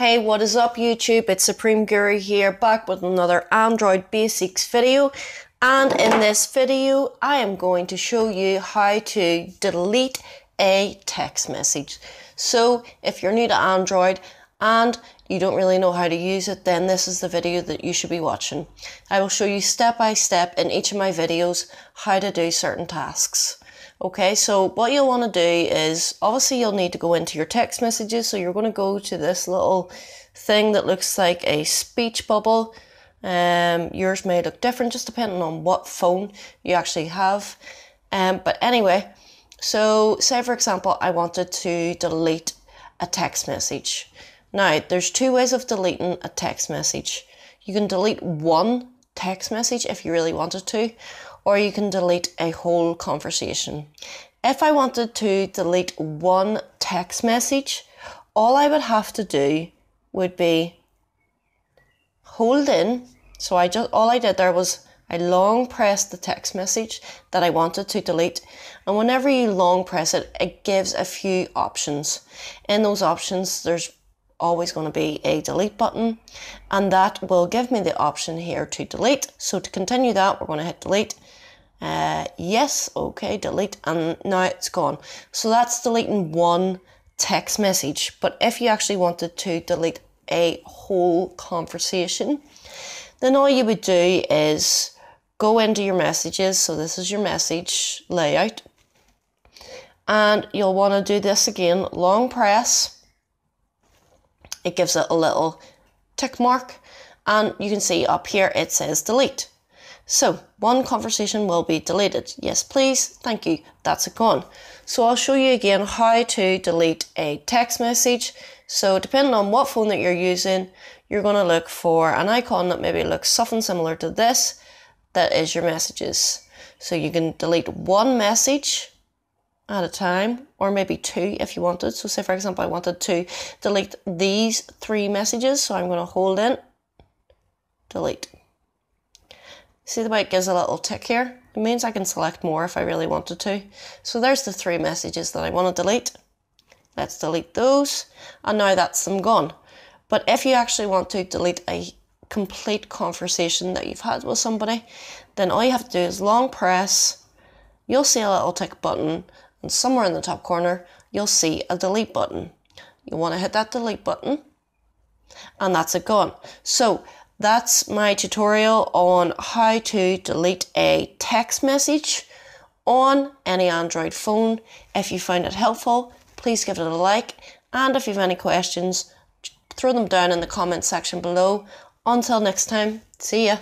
Hey, what is up YouTube? It's Supreme Guru here, back with another Android Basics video. And in this video, I am going to show you how to delete a text message. So if you're new to Android and you don't really know how to use it, then this is the video that you should be watching. I will show you step by step in each of my videos how to do certain tasks. Okay, so what you'll want to do is obviously you'll need to go into your text messages. So you're going to go to this little thing that looks like a speech bubble. Um, yours may look different just depending on what phone you actually have. Um, but anyway, so say for example, I wanted to delete a text message. Now, there's two ways of deleting a text message. You can delete one text message if you really wanted to, or you can delete a whole conversation. If I wanted to delete one text message, all I would have to do would be hold in. So I just all I did there was I long pressed the text message that I wanted to delete. And whenever you long press it, it gives a few options. In those options, there's always going to be a delete button and that will give me the option here to delete. So to continue that, we're going to hit delete. Uh, yes, okay, delete, and now it's gone. So that's deleting one text message. But if you actually wanted to delete a whole conversation, then all you would do is go into your messages. So this is your message layout. And you'll want to do this again, long press it gives it a little tick mark and you can see up here it says delete. So one conversation will be deleted. Yes, please. Thank you. That's it gone. So I'll show you again how to delete a text message. So depending on what phone that you're using, you're going to look for an icon that maybe looks something similar to this. That is your messages. So you can delete one message at a time, or maybe two if you wanted. So, say for example, I wanted to delete these three messages, so I'm going to hold in, delete. See the way it gives a little tick here? It means I can select more if I really wanted to. So, there's the three messages that I want to delete. Let's delete those, and now that's them gone. But if you actually want to delete a complete conversation that you've had with somebody, then all you have to do is long press. You'll see a little tick button and somewhere in the top corner you'll see a delete button. You want to hit that delete button and that's it gone. So that's my tutorial on how to delete a text message on any Android phone. If you find it helpful, please give it a like. And if you have any questions, throw them down in the comment section below. Until next time, see ya.